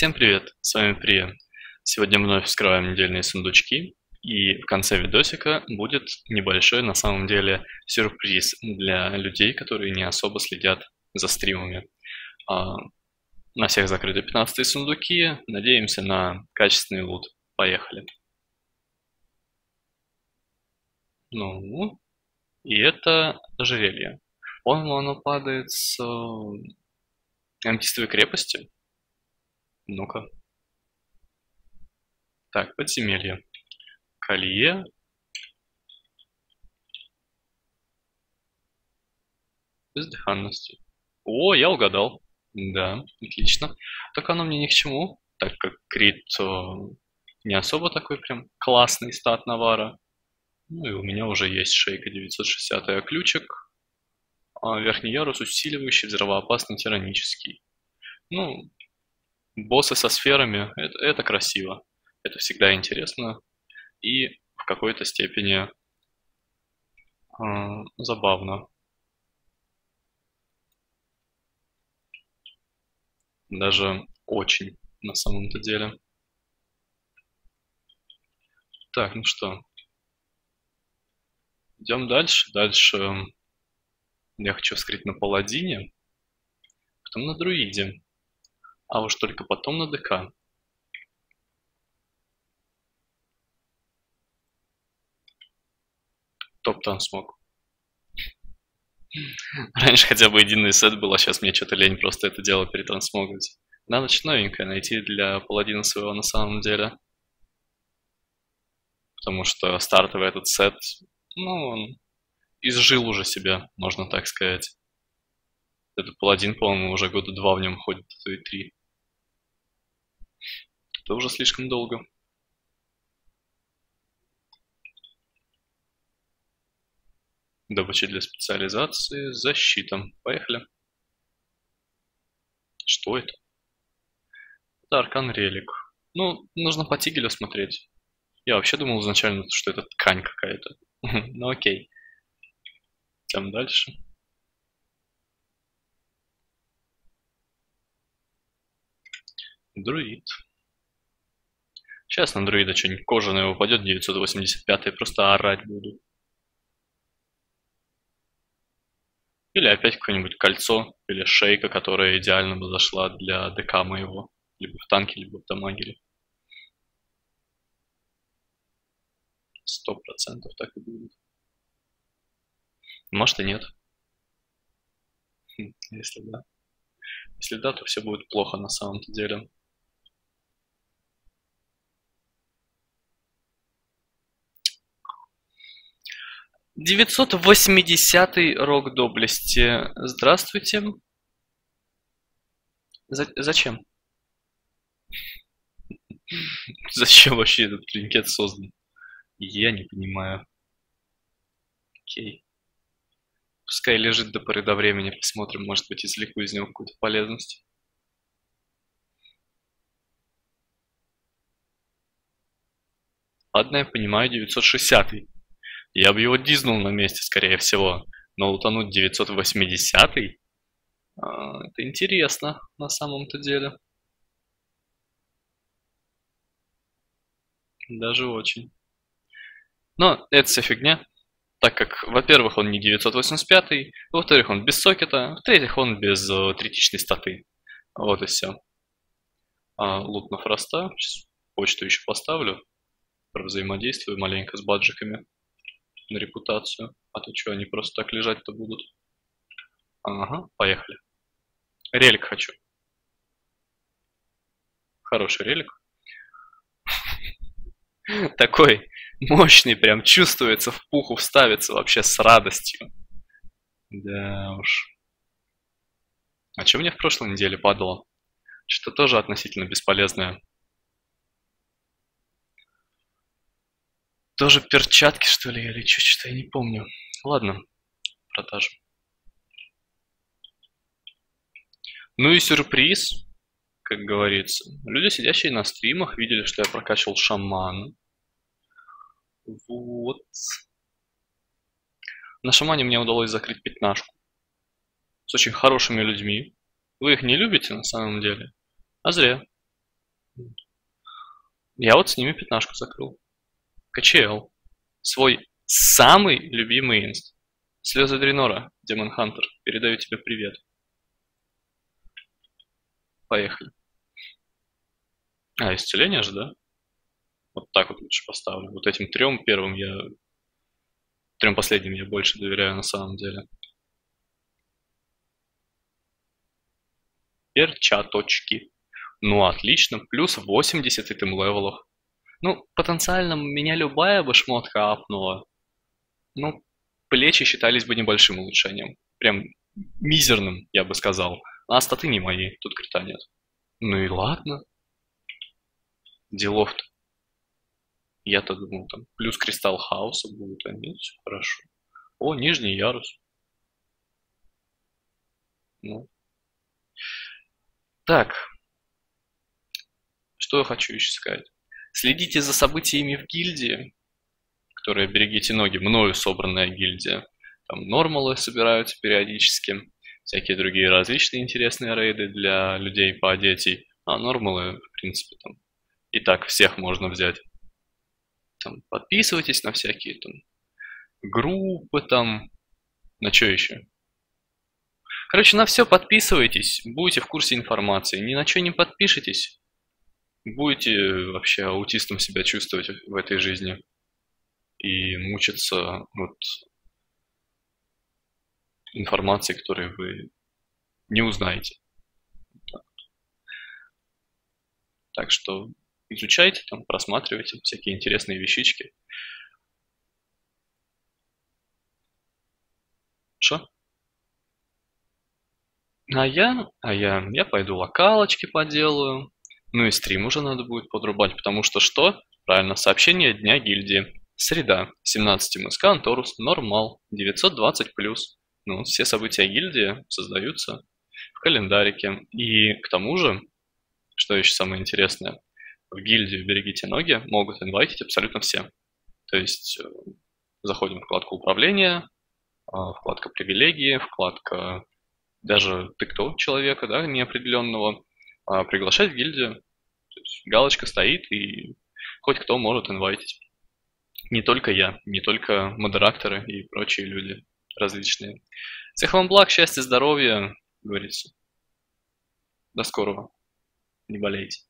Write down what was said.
Всем привет, с вами Прия. Сегодня вновь вскрываем недельные сундучки, и в конце видосика будет небольшой, на самом деле, сюрприз для людей, которые не особо следят за стримами. А, на всех закрыты 15 сундуки, надеемся на качественный лут. Поехали. Ну, и это ожерелье. По-моему, оно падает с э, аметистовой крепости. Ну-ка. Так, подземелье. Колье. Бездыханности. О, я угадал. Да, отлично. Только оно мне ни к чему, так как крит э, не особо такой прям классный стат навара. Ну и у меня уже есть шейка 960, а ключик. А верхний ярус усиливающий, взрывоопасный, тиранический. Ну, боссы со сферами это, это красиво. Это всегда интересно. И в какой-то степени э, забавно. Даже очень, на самом-то деле. Так, ну что, Идем дальше. Дальше я хочу вскрыть на паладине, потом на друиде, а уж только потом на ДК. Топ смог. Раньше хотя бы единый сет был, а сейчас мне что-то лень просто это дело перетрансмогнуть. Надо что новенькое найти для паладина своего на самом деле. Потому что стартовый этот сет ну, он изжил уже себя, можно так сказать. Этот паладин, по-моему, уже года два в нем ходит, а то и три. Это уже слишком долго. Добыча для специализации, защита. Поехали. Что это? Это аркан релик. Ну, нужно по тигелю смотреть. Я вообще думал изначально, что это ткань какая-то. Ну окей. Идем дальше. Друид. Сейчас на друида что-нибудь кожаное упадет, 985 просто орать буду. Или опять какое-нибудь кольцо или шейка, которая идеально бы зашла для ДК моего. Либо в танке, либо в дамагере. Сто процентов так и будет. Может и нет. Хм, если да. Если да, то все будет плохо на самом-то деле. Девятьсот восьмидесятый рок доблести. Здравствуйте. За зачем? Зачем вообще этот тринкет создан? Я не понимаю. Окей. Пускай лежит до поры до времени, посмотрим, может быть, извлеку из него какую-то полезность. Ладно, я понимаю, 960 -й. Я бы его дизнул на месте, скорее всего. Но утонуть 980 -й? А, это интересно, на самом-то деле. Даже очень. Но это вся фигня, так как, во-первых, он не 985, во-вторых, он без сокета, в-третьих, он без э, третичной статы. Вот и все. А, лут на фроста. Сейчас почту еще поставлю. Взаимодействую маленько с баджиками на репутацию. А то что, они просто так лежать-то будут. Ага, поехали. Релик хочу. Хороший релик. Такой мощный, прям чувствуется, в пуху вставится вообще с радостью. Да уж. А что мне в прошлой неделе падало? Что-то тоже относительно бесполезное. Тоже перчатки, что ли, или что, что-то я не помню. Ладно, продажу. Ну и сюрприз, как говорится. Люди, сидящие на стримах, видели, что я прокачивал шамана. Вот. На шамане мне удалось закрыть пятнашку. С очень хорошими людьми. Вы их не любите на самом деле? А зря. Я вот с ними пятнашку закрыл. КЧЛ. Свой самый любимый инст. Слезы Дренора, Демон Хантер. Передаю тебе привет. Поехали. А, исцеление же, да? Вот так вот лучше поставлю. Вот этим трем первым я... Трем последним я больше доверяю на самом деле. Перчаточки. Ну, отлично. Плюс 80 item level ов. Ну, потенциально меня любая бы шмотка апнула. Ну, плечи считались бы небольшим улучшением. Прям мизерным, я бы сказал. А статы не мои, тут крита нет. Ну и ладно. Делов-то. Я-то думал, там плюс кристалл хаоса будет, а нет, все хорошо. О, нижний ярус. Ну. Так. Что я хочу еще сказать? Следите за событиями в гильдии, которые «Берегите ноги», мною собранная гильдия. Там нормалы собираются периодически, всякие другие различные интересные рейды для людей по одетей. А нормалы, в принципе, там и так всех можно взять. Там, подписывайтесь на всякие там группы там, на что еще? Короче, на все подписывайтесь, будете в курсе информации. Ни на что не подпишитесь, будете вообще аутистом себя чувствовать в этой жизни и мучиться вот информацией, которую вы не узнаете. Так что изучайте, там, просматривайте всякие интересные вещички. Что? А я, а я, я пойду локалочки поделаю. Ну и стрим уже надо будет подрубать, потому что что? Правильно, сообщение дня гильдии. Среда, 17 МСК, Анторус, нормал, 920 плюс. Ну, все события гильдии создаются в календарике. И к тому же, что еще самое интересное, в гильдию «Берегите ноги» могут инвайтить абсолютно все. То есть э, заходим в вкладку «Управление», а, вкладка «Привилегии», вкладка даже «Ты кто?» человека, да, неопределенного, а, приглашать в гильдию. Галочка стоит, и хоть кто может инвайтить. Не только я, не только модераторы и прочие люди различные. Всех вам благ, счастья, здоровья, говорится. До скорого. Не болейте.